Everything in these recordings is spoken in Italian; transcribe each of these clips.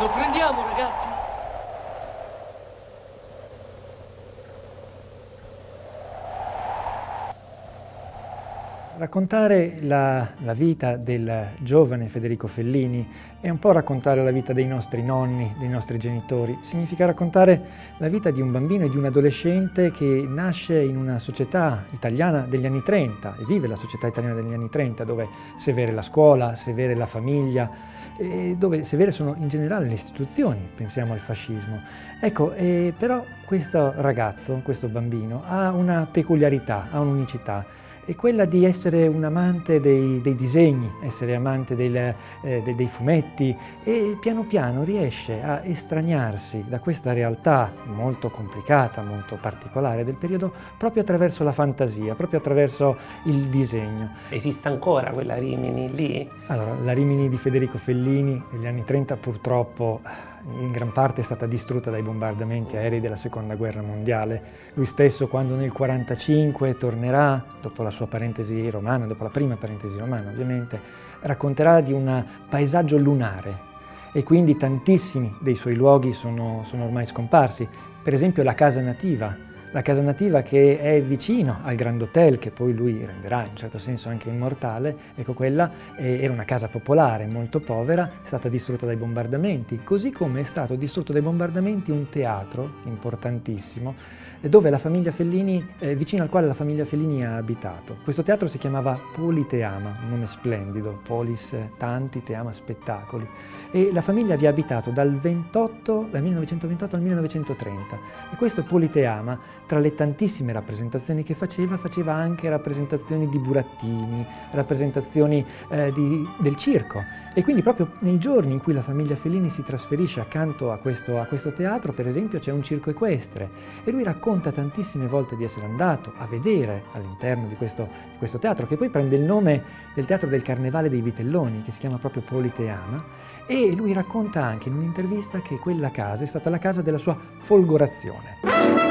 Lo prendiamo, ragazzi? Raccontare la, la, vita del giovane Federico Fellini è un po' raccontare la vita dei nostri nonni, dei nostri genitori. Significa raccontare la vita di un bambino e di un adolescente che nasce in una società italiana degli anni 30 e vive la società italiana degli anni 30 dove severe la scuola, severe la famiglia, e dove severe sono in generale le istituzioni, pensiamo al fascismo. Ecco, eh, però questo ragazzo, questo bambino, ha una peculiarità, ha un'unicità è quella di essere un amante dei, dei disegni, essere amante del, eh, dei, dei, fumetti e piano piano riesce a estraniarsi da questa realtà molto complicata, molto particolare del periodo proprio attraverso la fantasia, proprio attraverso il disegno. Esiste ancora quella Rimini lì? Allora, la Rimini di Federico Fellini negli anni 30 purtroppo in gran parte è stata distrutta dai bombardamenti aerei della seconda guerra mondiale. Lui stesso quando nel 1945 tornerà, dopo la sua parentesi romana, dopo la prima parentesi romana ovviamente, racconterà di un paesaggio lunare e quindi tantissimi dei suoi luoghi sono, sono ormai scomparsi. Per esempio la casa nativa, la casa nativa che è vicino al Grand Hotel, che poi lui renderà in un certo senso anche immortale, ecco quella eh, era una casa popolare molto povera, è stata distrutta dai bombardamenti, così come è stato distrutto dai bombardamenti un teatro importantissimo, eh, dove la famiglia Fellini, eh, vicino al quale la famiglia Fellini ha abitato. Questo teatro si chiamava Politeama, un nome splendido, polis, eh, tanti, teama, spettacoli, e la famiglia vi ha abitato dal, 28, dal 1928 al 1930 e questo Politeama tra le tantissime rappresentazioni che faceva, faceva anche rappresentazioni di burattini, rappresentazioni eh, di, del circo. E quindi proprio nei giorni in cui la famiglia Fellini si trasferisce accanto a questo, a questo teatro, per esempio, c'è un circo equestre. E lui racconta tantissime volte di essere andato a vedere all'interno di questo, di questo teatro, che poi prende il nome del teatro del Carnevale dei Vitelloni, che si chiama proprio Politeama. E lui racconta anche in un'intervista che quella casa è stata la casa della sua folgorazione.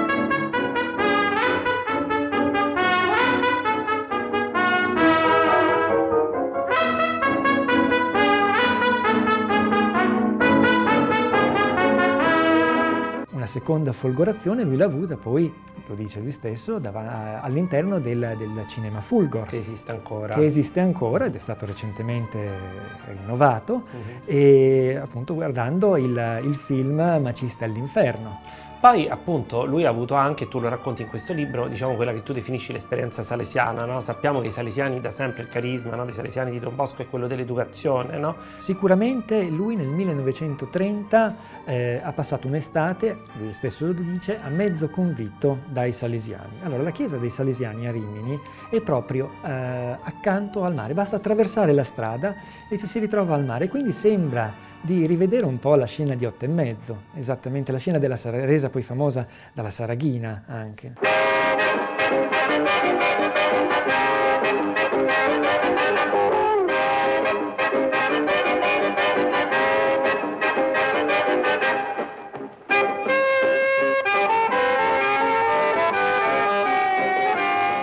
Seconda folgorazione lui l'ha avuta poi, lo dice lui stesso, all'interno del, del, cinema Fulgor. Che esiste ancora. Che esiste ancora ed è stato recentemente rinnovato, uh-huh. e appunto guardando il, il film Macista all'inferno. Poi appunto lui ha avuto anche, tu lo racconti in questo libro, diciamo quella che tu definisci l'esperienza salesiana, no? sappiamo che i salesiani da sempre il carisma no? dei salesiani di Don Bosco è quello dell'educazione. No? Sicuramente lui nel 1930 eh, ha passato un'estate, lui stesso lo dice, a mezzo convitto dai salesiani. Allora la chiesa dei salesiani a Rimini è proprio eh, accanto al mare, basta attraversare la strada e ci si ritrova al mare, quindi sembra di rivedere un po' la scena di otto e mezzo, esattamente la scena della resa poi famosa dalla Saraghina anche.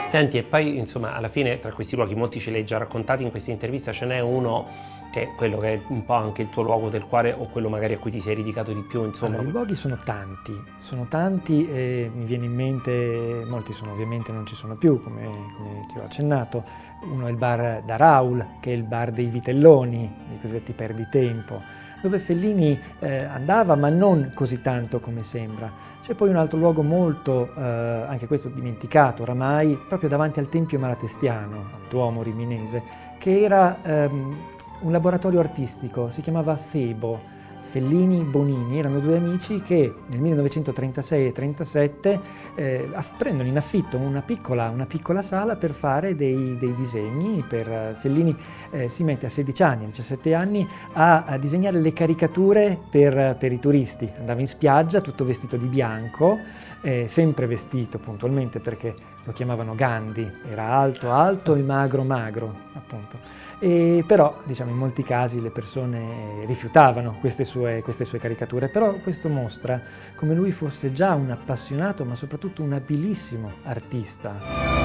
Senti, e poi insomma alla fine tra questi luoghi, molti ce li hai già raccontati in questa intervista, ce n'è uno che è quello che è un po' anche il tuo luogo del cuore o quello magari a cui ti sei dedicato di più, insomma. Allora, I luoghi sono tanti, sono tanti e mi viene in mente, molti sono ovviamente non ci sono più, come, come ti ho accennato. Uno è il bar da Raul, che è il bar dei vitelloni, i cosiddetti perditempo, dove Fellini eh, andava ma non così tanto come sembra c'è poi un altro luogo molto, eh, anche questo dimenticato oramai, proprio davanti al Tempio Malatestiano, al Duomo riminese, che era ehm, un laboratorio artistico, si chiamava Febo, Fellini Bonini erano due amici che nel 1936 e 37 eh, prendono in affitto una piccola, una piccola, sala per fare dei, dei disegni. Per, Fellini eh, si mette a 16 anni, a 17 anni a, a disegnare le caricature per, per, i turisti. Andava in spiaggia tutto vestito di bianco, eh, sempre vestito puntualmente perché lo chiamavano Gandhi, era alto alto e magro magro appunto. E però diciamo, in molti casi le persone rifiutavano queste sue, queste sue, caricature, però questo mostra come lui fosse già un appassionato ma soprattutto un abilissimo artista.